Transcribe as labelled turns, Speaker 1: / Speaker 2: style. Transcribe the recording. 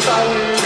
Speaker 1: sair.